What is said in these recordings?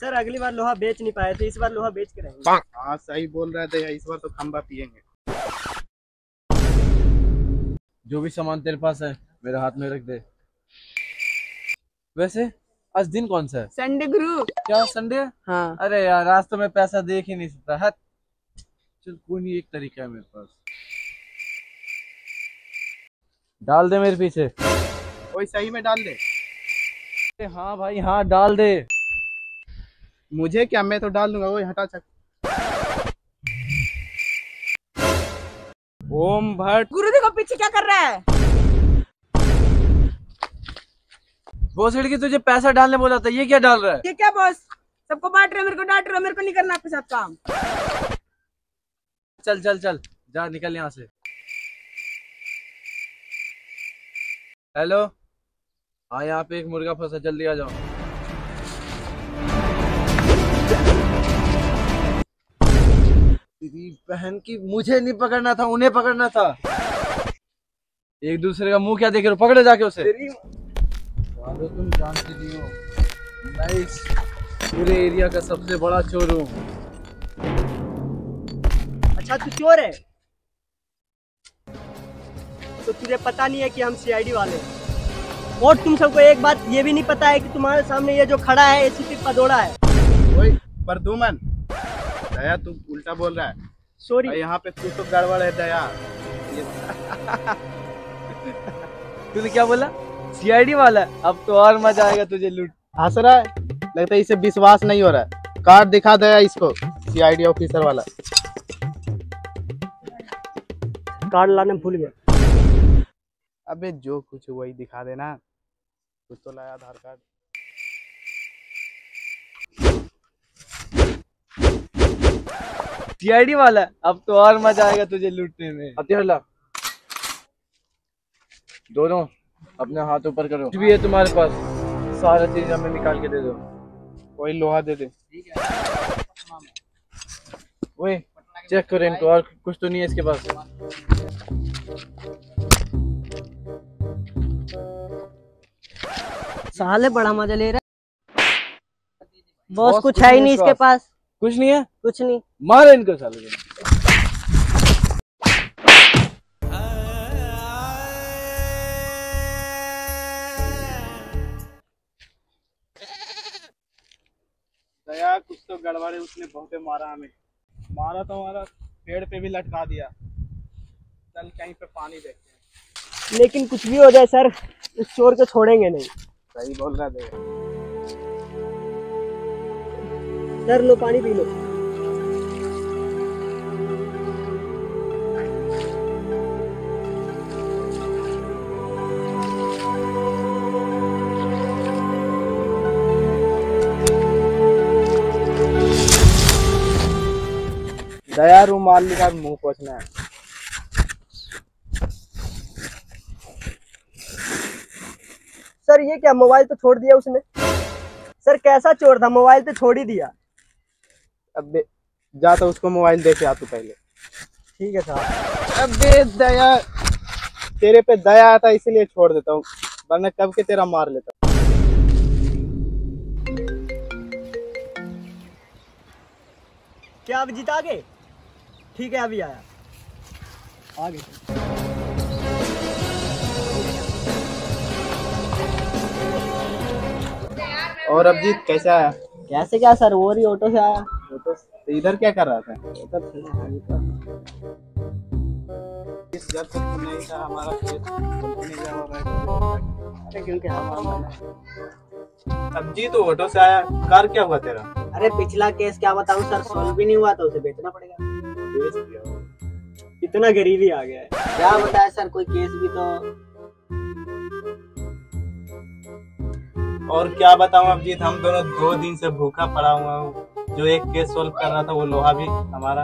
Sir अगली बार लोहा बेच नहीं पाए थे इस बार लोहा बेच के रहेंगे। हाँ सही बोल रहे थे इस बार तो खंबा पियेंगे। जो भी सामान तेरे पास है मेरे हाथ में रख दे। वैसे आज दिन कौन सा है? संडे गुरु क्या संडे हाँ। अरे यार आज तो मैं पैसा देख ही नहीं सकता। हट। चल कोई नहीं एक तरीका है मेरे पास। डाल दे मेरे पीछे। कोई सही में डाल दे। हाँ भाई हाँ डाल दे। मुझे क्या मैं तो डाल दूँगा वही हटा चक। ओम भट्ट। गुरु देखो पीछे क्या कर रहा है? वो की तुझे पैसा डालने बोला था ये क्या डाल रहा है? ये क्या बॉस? सबको बांट रहे मेरे को डांट रहे मेरे को नहीं करना आपके साथ काम। चल चल चल जा निकल यहाँ से। हेलो हाँ यहाँ पे एक मुर्गा फंसा जल्दी आ जाओ। तेरी बहन की मुझे नहीं पकड़ना था उन्हें पकड़ना था। एक दूसरे का मुँह क्या देख रहे हो? पकड़े जाके उसे। तुम जानती नहीं हो। मैं इस पूरे एरिया का सबसे बड़ा चोर हूँ। अच्छा तू चोर है? तो तुझे पता नहीं है कि हम सीआईडी वाले और तुम सबको एक बात ये भी नहीं पता है कि तुम्हारे सामने ये जो खड़ा है एसीपी पदोड़ा है। ओए परदुमन दया तू उल्टा बोल रहा है। सॉरी यहाँ पे तू तो गड़बड़ है दया। तूने क्या बोला? सीआईडी वाला? अब तो और मज़ा आएगा तुझे लूट। हंस रहा है? लगता है इसे विश्वास नहीं हो रहा है। कार्ड दिखा दया इसको सीआईडी ऑफिसर वाला। कार्ड लाने भूल गया। अबे जो कुछ वही दिखा देना। कुछ तो लाया आधार कार्ड। सीआईडी वाला। अब तो और मज़ा आएगा तुझे लूटने में। अतिहला दोनों अपने हाथ ऊपर करो। कुछ भी है तुम्हारे पास सारा चीज़ हमें निकाल के दे दो। कोई लोहा दे दे। ओए चेक करो इनको और कुछ तो नहीं है इसके पास। साले बड़ा मज़ा ले रहा है। बॉस कुछ है ही नहीं इसके पास। कुछ नहीं है? कुछ नहीं। मारो इनको साले को। दया कुछ तो गड़बड़े उसने बहुत मारा हमें। मारा तो हमारा पेड़ पे भी लटका दिया। चल कहीं पे पानी देखते हैं। लेकिन कुछ भी हो जाए सर उस चोर को छोड़ेंगे नहीं। सही बोल रहा दया। सर लो पानी पी लो। दया रूमाल निकाल मुँह पोछना है। सर ये क्या मोबाइल तो छोड़ दिया उसने? सर कैसा चोर था? मोबाइल तो छोड़ ही दिया। अबे जा तो उसको मोबाइल दे के आ तू पहले। ठीक है साहब। अबे दया तेरे पे दया आता इसलिए छोड़ देता हूँ। वरना कब के तेरा मार लेता क्या अभिजीत आ गए ठीक है अभी आया। आ गए और अभिजीत कैसा आया? कैसे क्या सर? वो रही ऑटो से आया। तो इधर क्या कर रहा था? जब तक नहीं था हमारा अरे क्योंकि हमारा अभिजीत तो ऑटो से आया। कार क्या हुआ तेरा? अरे पिछला केस क्या बताऊँ सर सॉल्व भी नहीं हुआ तो उसे बेचना पड़ेगा। बेच दिया। इतना गरीबी आ गया है। क्या बताया सर कोई केस भी तो? और क्या बताऊँ अभिजीत हम दोनों दो दिन से भूखा पड़ा हुआ हूँ। जो एक केस सोल्व कर रहा था वो लोहा भी हमारा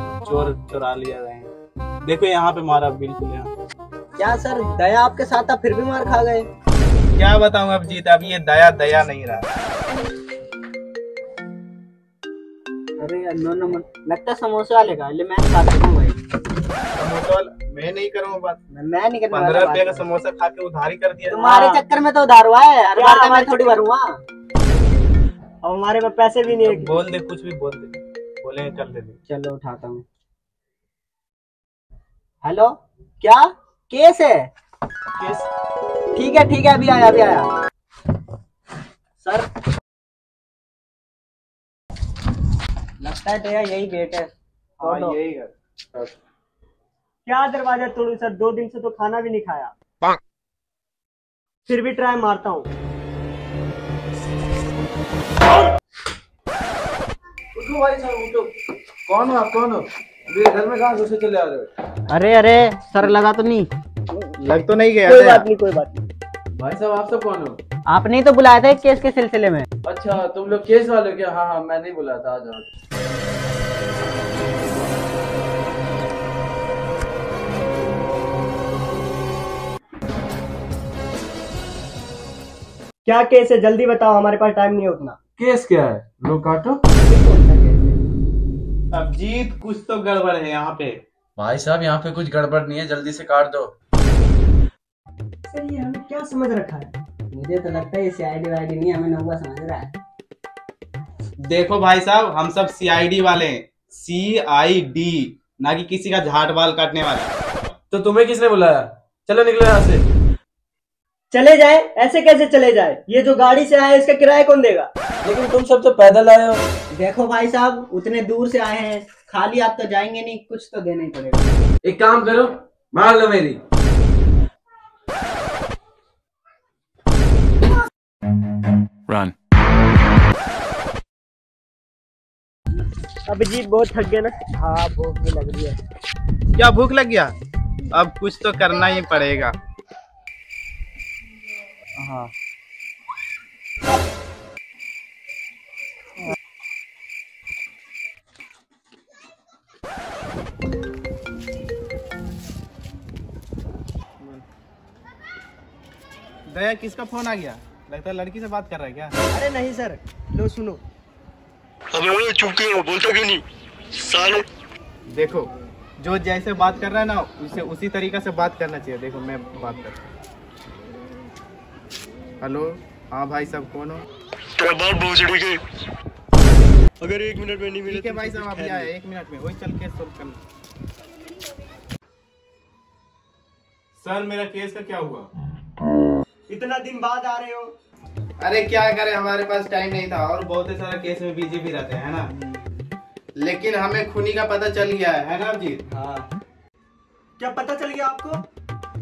चोर चुरा लिया गए हैं। देखो यहाँ पे मारा बिल्कुल यहाँ। क्या सर दया आपके साथ था फिर भी मार खा गए? क्या बताऊँ अभिजीत अब ये दया दया नहीं रहा। अरे नो नो लगता समोसे वाले का ले मैं नहीं खा भाई। समोसा मैं नहीं करूँगा बात। मैं नहीं करने पंद्रह वाला रुपए का समोसा खा के उधारी कर दिया। तुम्हारे चक्कर में तो उधार हुआ है हर बार का मैं थोड़ी भरूँगा। अब तुम्हारे में पैसे भी नहीं है बोल दे कुछ भी बोल दे। बोलेंगे कर दे दे। चलो उठाता हूँ। हेलो? क्या? केस है? केस? ठीक है ठीक है अभी आया अभी आया। सर। लगता है तेरा यही गेट है। हाँ यही है। क्या दरवाज़ा तोड़ू सर? दो दिन से तो खाना भी नहीं खाया। फिर भी ट्राई मारता हूँ। उठो भाई साहब उठो कौन हो आप? कौन हो? मेरे घर में कहाँ घुसे चले आ रहे हो? अरे अरे सर लगा तो नहीं। लग तो नहीं गया कोई बात नहीं कोई बात नहीं। भाई साहब आप सब कौन हो? आपने ही तो बुलाया था केस के सिलसिले में। अच्छा तुम लोग केस वाले क्या? हाँ हाँ मैं नहीं बुलाया था आ जाओ क्या केस है? जल्दी बताओ हमारे पास टाइम नहीं है उतना। केस क्या है? लो काटो। अब जीत कुछ तो गड़बड़ है यहाँ पे। भाई साहब यहाँ पे कुछ गड़बड़ नहीं है जल्दी से काट दो। सर ये हमें क्या समझ रखा है? मुझे तो लगता है ये सीआईडी वाईडी नहीं हमें नौवा समझ रहा है। देखो भाई साहब हम सब सीआईडी वाले हैं। सी आई डी ना कि किसी का झाट बाल काटने वाला। तो तुम्हें किसने बुलाया? चलो निकलो यहाँ से। चले जाए ऐसे कैसे चले जाए? ये जो गाड़ी से आया इसका किराया कौन देगा? लेकिन तुम सब तो पैदल आए हो। देखो भाई साहब उतने दूर से आए हैं। खाली आप तो जाएँगे नहीं कुछ तो देना ही पड़ेगा। एक काम करो मार लो मेरी। Run. जी बहुत थक गए ना। हाँ भूख भी लग रही है। क्या भूख लग गया? अब कुछ तो करना ही पड़ेगा। हाँ। दया किसका फ़ोन आ गया? लगता है लड़की से बात कर रहा है क्या? अरे नहीं सर लो सुनो। हमें चुप क्यों हो? बोलते क्यों नहीं? साले। देखो जो जैसे बात कर रहा है ना उसे उसी तरीका से बात करना चाहिए। देखो मैं बात करता हूँ। हेलो? हाँ भाई साहब कौन हो? अगर एक मिनट में नहीं मिले ठीक है तो भाई साहब है आए। एक मिनट में वही चल के सोल्व करना। सर मेरा केस का क्या हुआ? इतना दिन बाद आ रहे हो। अरे क्या करे हमारे पास टाइम नहीं था और बहुत ही सारा केस में बिज़ी भी रहते हैं ना? लेकिन हमें खूनी का पता चल गया है है ना अभिजीत? हाँ। क्या पता चल गया आपको?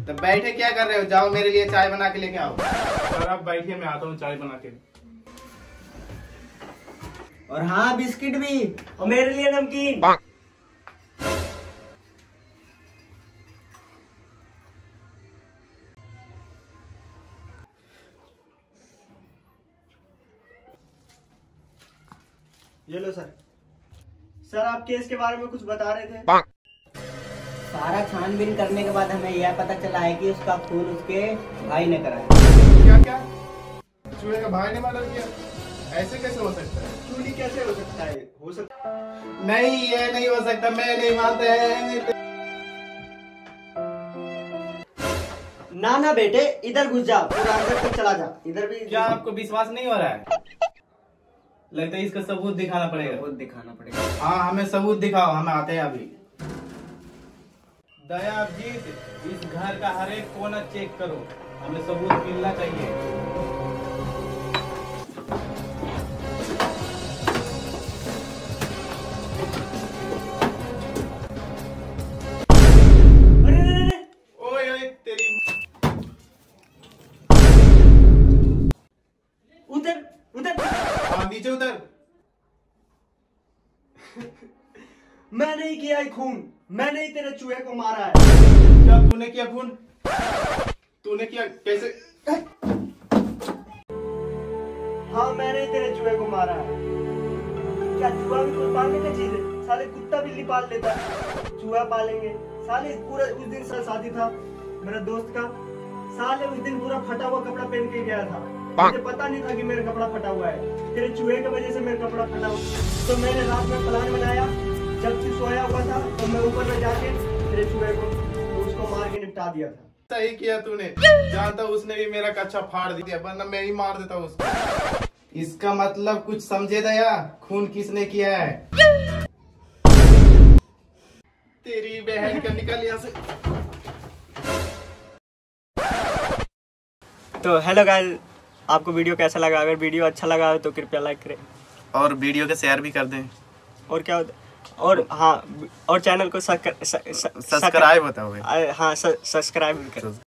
तो बैठे क्या कर रहे हो? जाओ मेरे लिए चाय बना के लेके आओ। सर आप बैठिए मैं आता हूँ चाय बना के। और हाँ बिस्किट भी और मेरे लिए नमकीन। ये लो सर। सर आप केस के बारे में कुछ बता रहे थे? सारा छानबीन करने के बाद हमें यह पता चला है कि उसका खून उसके भाई ने कराया क्या क्या चूहे का भाई ने मर्डर किया? ऐसे कैसे हो सकता है? चूली कैसे हो सकता है? हो सकता नहीं ये नहीं हो सकता। मैं नहीं मानते हैं ना ना बेटे इधर घुस जा। पूरा अंदर तक चला जा। इधर भी क्या आपको विश्वास नहीं हो रहा है? लगता है इसका सबूत दिखाना पड़ेगा। सबूत दिखाना पड़ेगा। हाँ हमें सबूत दिखाओ हम आते हैं अभी। दया जीत इस घर का हर एक कोना चेक करो। हमें सबूत मिलना चाहिए। मैं नहीं किया है खून। मैंने ही तेरे चूहे को मारा है। क्या तूने किया खून? तूने किया कैसे? हाँ मैंने ही तेरे चूहे को मारा है। क्या चूहा भी कोई पालने का चीज़ है? साले कुत्ता बिल्ली पाल लेता। है चूहा पालेंगे। साले पूरा उस दिन सा शादी था मेरे दोस्त का। साले उस दिन पूरा फटा हुआ कपड़ा पहन के गया था। मुझे पता नहीं था कि मेरा कपड़ा फटा हुआ है। तेरे चूहे की वजह से मेरा कपड़ा फटा हुआ तो मैंने रात में प्लान बनाया जब तू सोया हुआ था तो मैं ऊपर में जाके तेरे चूहे को उसको मार के निपटा दिया था। सही किया तूने। जानता उसने भी मेरा कच्चा फाड़ दिया वरना मैं ही मार देता उसको। इसका मतलब कुछ समझे दया? खून किसने किया है? तेरी बहन का निकल यहाँ से। तो हेलो गाइस आपको वीडियो कैसा लगा? अगर वीडियो अच्छा लगा हो तो कृपया लाइक करें। और वीडियो के शेयर भी कर दें। और क्या होता और हाँ और चैनल को सब्सक्राइब होता हुआ हाँ सब्सक्राइब भी करें